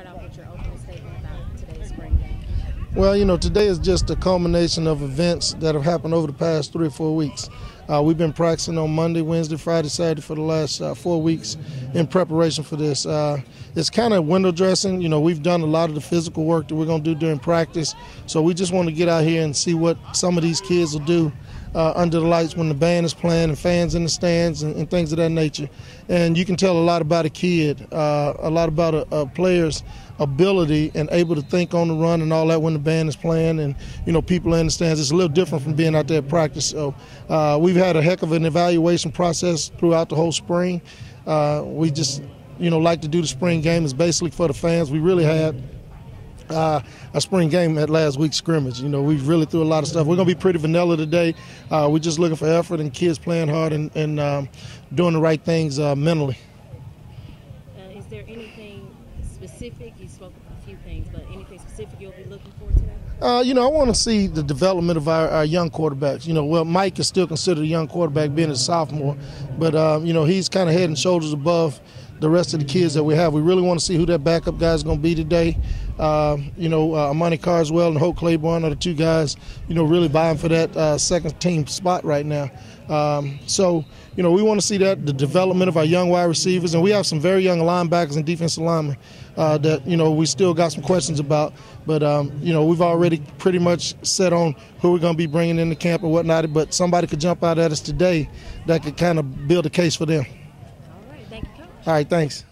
start off with your opening statement about. Well, you know, today is just a culmination of events that have happened over the past three or four weeks. Uh, we've been practicing on Monday, Wednesday, Friday, Saturday for the last uh, four weeks in preparation for this. Uh, it's kind of window dressing. You know, we've done a lot of the physical work that we're going to do during practice. So we just want to get out here and see what some of these kids will do uh, under the lights when the band is playing and fans in the stands and, and things of that nature. And you can tell a lot about a kid, uh, a lot about a, a player's ability and able to think on the run and all that when the band is playing and you know people in the stands. It's a little different from being out there at practice. So uh, we've had a heck of an evaluation process throughout the whole spring. Uh, we just you know like to do the spring game is basically for the fans. We really had uh, a spring game at last week's scrimmage. You know, we really threw a lot of stuff. We're going to be pretty vanilla today. Uh, we're just looking for effort and kids playing hard and, and um, doing the right things uh, mentally. Uh, is there anything specific? You spoke a few things, but anything specific you'll be looking for today? Uh, you know, I want to see the development of our, our, young quarterbacks. You know, well, Mike is still considered a young quarterback being a sophomore, but, um, you know, he's kind of head and shoulders above the rest of the kids that we have. We really want to see who that backup guy is going to be today. Uh, you know, uh, Amani Carswell and Hope Claiborne are the two guys, you know, really vying for that uh, second team spot right now. Um, so, you know, we want to see that the development of our young wide receivers, and we have some very young linebackers and defensive linemen uh, that you know we still got some questions about. But um, you know, we've already pretty much set on who we're going to be bringing into camp and whatnot. But somebody could jump out at us today that could kind of build a case for them. All right, thank you, Coach. All right, thanks.